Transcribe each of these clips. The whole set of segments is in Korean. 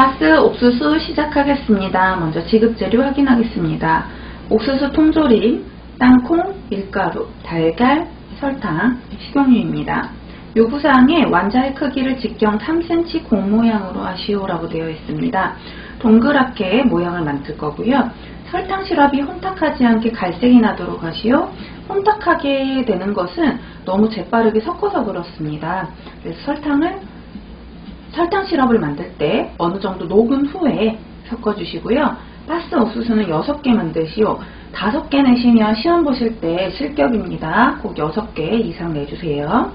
바스 옥수수 시작하겠습니다. 먼저 지급재료 확인하겠습니다. 옥수수 통조림, 땅콩, 밀가루, 달걀, 설탕, 식용유입니다. 요구사항에 완자의 크기를 직경 3cm 공 모양으로 하시오라고 되어 있습니다. 동그랗게 모양을 만들 거고요. 설탕 시럽이 혼탁하지 않게 갈색이 나도록 하시오. 혼탁하게 되는 것은 너무 재빠르게 섞어서 그렇습니다. 그래서 설탕을 설탕 시럽을 만들 때 어느 정도 녹은 후에 섞어주시고요. 파스 옥수수는 6개 만드시오. 5개 내시면 시험 보실 때 실격입니다. 꼭 6개 이상 내주세요.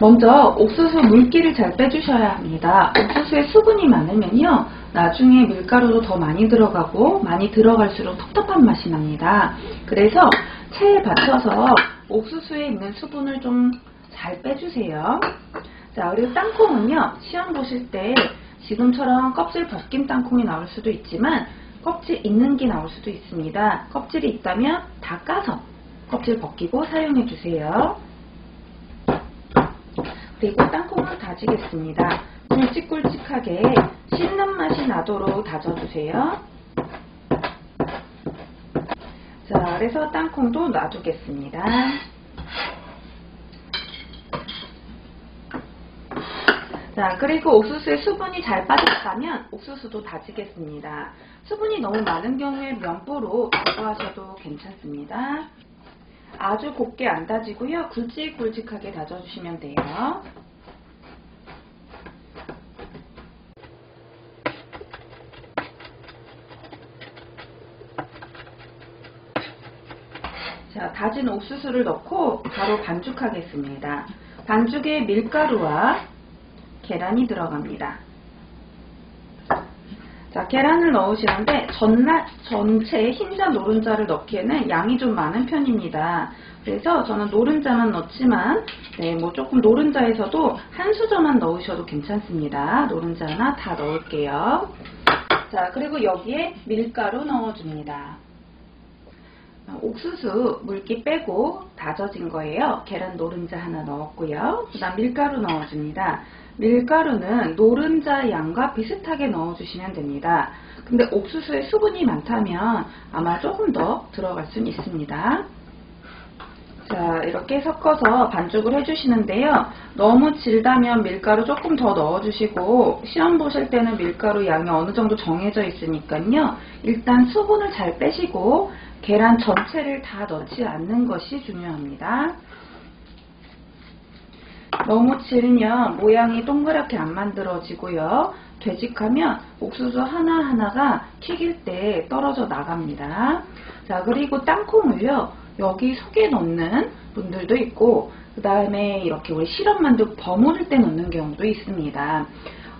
먼저 옥수수 물기를 잘 빼주셔야 합니다. 옥수수에 수분이 많으면요. 나중에 밀가루도 더 많이 들어가고 많이 들어갈수록 텁텁한 맛이 납니다. 그래서 체에 받쳐서 옥수수에 있는 수분을 좀 잘 빼주세요. 자, 그리고 땅콩은요. 시험 보실 때 지금처럼 껍질 벗긴 땅콩이 나올 수도 있지만 껍질 있는 게 나올 수도 있습니다. 껍질이 있다면 다 까서 껍질 벗기고 사용해 주세요. 그리고 땅콩을 다지겠습니다. 굵직굵직하게 씹는 맛이 나도록 다져주세요. 자, 그래서 땅콩도 놔두겠습니다. 자, 그리고 옥수수에 수분이 잘 빠졌다면 옥수수도 다지겠습니다. 수분이 너무 많은 경우에 면보로 제거하셔도 괜찮습니다. 아주 곱게 안 다지고요. 굵직굵직하게 다져주시면 돼요. 자, 다진 옥수수를 넣고 바로 반죽하겠습니다. 반죽에 밀가루와 계란이 들어갑니다. 자, 계란을 넣으시는데 전날 전체 흰자 노른자를 넣기에는 양이 좀 많은 편입니다. 그래서 저는 노른자만 넣지만 네, 뭐 조금 노른자에서도 한 수저만 넣으셔도 괜찮습니다. 노른자 하나 다 넣을게요. 자, 그리고 여기에 밀가루 넣어줍니다. 옥수수 물기 빼고 다져진 거예요. 계란 노른자 하나 넣었고요. 그 다음 밀가루 넣어줍니다. 밀가루는 노른자 양과 비슷하게 넣어주시면 됩니다. 근데 옥수수에 수분이 많다면 아마 조금 더 들어갈 수는 있습니다. 자, 이렇게 섞어서 반죽을 해주시는데요. 너무 질다면 밀가루 조금 더 넣어주시고 시험 보실 때는 밀가루 양이 어느 정도 정해져 있으니까요. 일단 수분을 잘 빼시고 계란 전체를 다 넣지 않는 것이 중요합니다. 너무 질면 모양이 동그랗게 안 만들어지고요. 되직하면 옥수수 하나하나가 튀길 때 떨어져 나갑니다. 자, 그리고 땅콩을요. 여기 속에 넣는 분들도 있고 그 다음에 이렇게 우리 시럽 만들고 버무릴 때 넣는 경우도 있습니다.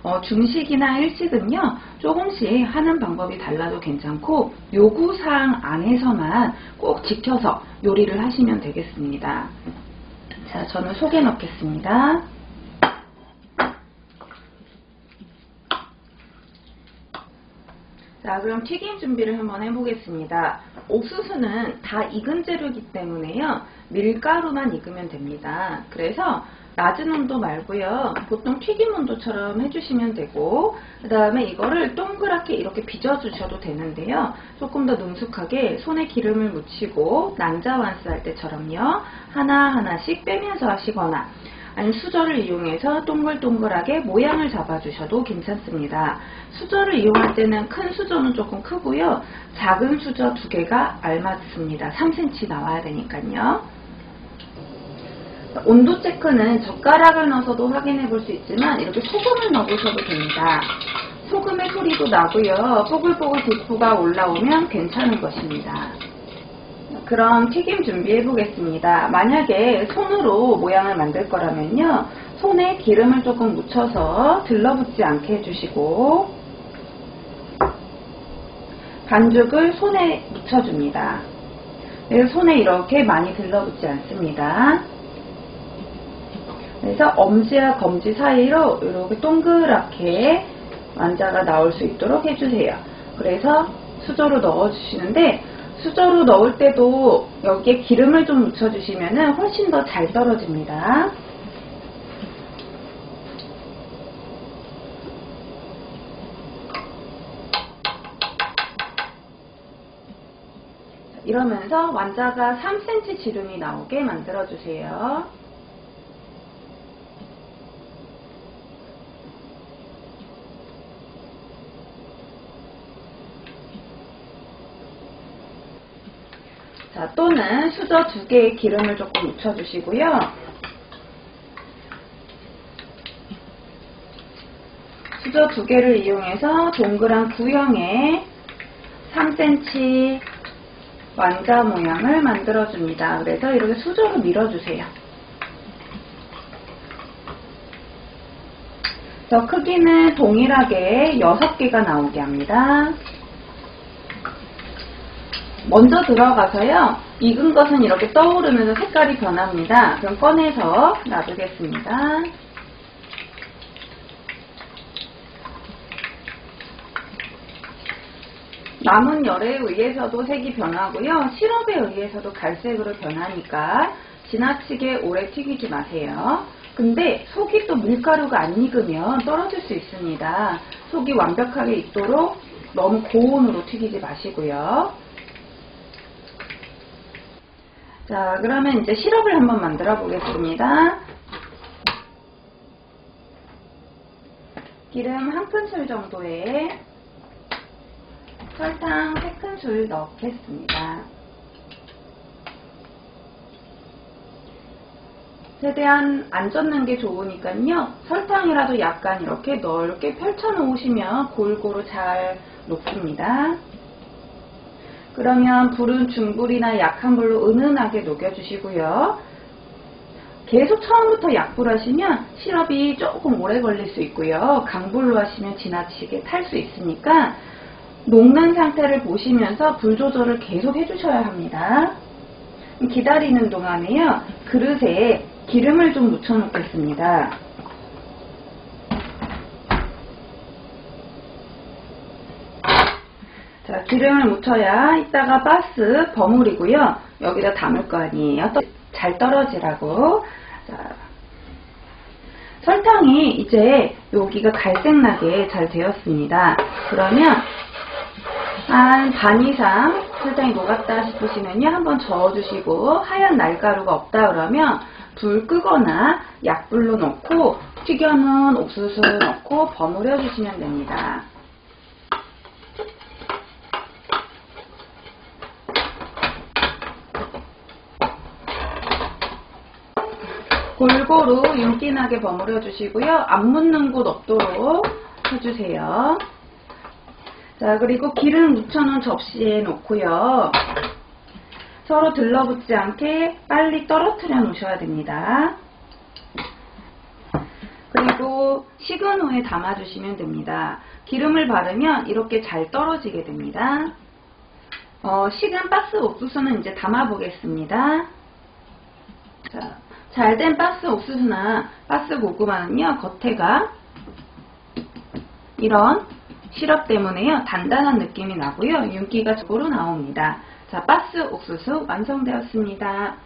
어, 중식이나 일식은요 조금씩 하는 방법이 달라도 괜찮고 요구사항 안에서만 꼭 지켜서 요리를 하시면 되겠습니다. 자, 저는 속에 넣겠습니다. 자, 그럼 튀김 준비를 한번 해보겠습니다. 옥수수는 다 익은 재료이기 때문에요. 밀가루만 익으면 됩니다. 그래서 낮은 온도 말고요. 보통 튀김 온도처럼 해주시면 되고 그 다음에 이거를 동그랗게 이렇게 빚어주셔도 되는데요. 조금 더 능숙하게 손에 기름을 묻히고 난자완스 할 때처럼요. 하나하나씩 빼면서 하시거나 아니면 수저를 이용해서 동글동글하게 모양을 잡아주셔도 괜찮습니다. 수저를 이용할 때는 큰 수저는 조금 크고요. 작은 수저 두 개가 알맞습니다. 3cm 나와야 되니까요. 온도 체크는 젓가락을 넣어서도 확인해 볼 수 있지만 이렇게 소금을 넣으셔도 됩니다. 소금의 소리도 나고요. 뽀글뽀글 불구가 올라오면 괜찮은 것입니다. 그럼 튀김 준비해 보겠습니다. 만약에 손으로 모양을 만들 거라면요. 손에 기름을 조금 묻혀서 들러붙지 않게 해주시고 반죽을 손에 묻혀줍니다. 그래서 손에 이렇게 많이 들러붙지 않습니다. 그래서 엄지와 검지 사이로 이렇게 동그랗게 완자가 나올 수 있도록 해주세요. 그래서 수저로 넣어주시는데 수저로 넣을 때도 여기에 기름을 좀 묻혀주시면 훨씬 더 잘 떨어집니다. 이러면서 완자가 3cm 지름이 나오게 만들어주세요. 자, 또는 수저 두 개의 기름을 조금 묻혀주시고요. 수저 두 개를 이용해서 동그란 구형의 3cm 완자 모양을 만들어줍니다. 그래서 이렇게 수저로 밀어주세요. 저 크기는 동일하게 6개가 나오게 합니다. 먼저 들어가서요. 익은 것은 이렇게 떠오르면서 색깔이 변합니다. 그럼 꺼내서 놔두겠습니다. 남은 열에 의해서도 색이 변하고요. 시럽에 의해서도 갈색으로 변하니까 지나치게 오래 튀기지 마세요. 근데 속이 또 밀가루가 안 익으면 떨어질 수 있습니다. 속이 완벽하게 익도록 너무 고온으로 튀기지 마시고요. 자, 그러면 이제 시럽을 한번 만들어 보겠습니다. 기름 한 큰술 정도에 설탕 3큰술 넣겠습니다. 최대한 안 젓는 게 좋으니까요. 설탕이라도 약간 이렇게 넓게 펼쳐 놓으시면 골고루 잘 녹습니다. 그러면 불은 중불이나 약한 불로 은은하게 녹여주시고요. 계속 처음부터 약불 하시면 시럽이 조금 오래 걸릴 수 있고요. 강불로 하시면 지나치게 탈 수 있으니까 녹는 상태를 보시면서 불 조절을 계속 해주셔야 합니다. 기다리는 동안에요. 그릇에 기름을 좀 묻혀 놓겠습니다. 자, 기름을 묻혀야 이따가 바스 버무리고요. 여기다 담을 거 아니에요. 또 잘 떨어지라고. 자, 설탕이 이제 여기가 갈색나게 잘 되었습니다. 그러면 한 반 이상 설탕이 녹았다 싶으시면요. 한번 저어주시고 하얀 날가루가 없다 그러면 불 끄거나 약불로 넣고 튀겨놓은 옥수수 넣고 버무려 주시면 됩니다. 골고루 윤기나게 버무려 주시고요. 안 묻는 곳 없도록 해주세요. 자, 그리고 기름 묻혀놓은 접시에 놓고요. 서로 들러붙지 않게 빨리 떨어뜨려 놓으셔야 됩니다. 그리고 식은 후에 담아주시면 됩니다. 기름을 바르면 이렇게 잘 떨어지게 됩니다. 어, 식은 박스 옥수수는 이제 담아 보겠습니다. 자, 잘된 박스 옥수수나 박스 고구마는요, 겉에가 이런 시럽 때문에요, 단단한 느낌이 나고요, 윤기가 적으로 나옵니다. 자, 박스 옥수수 완성되었습니다.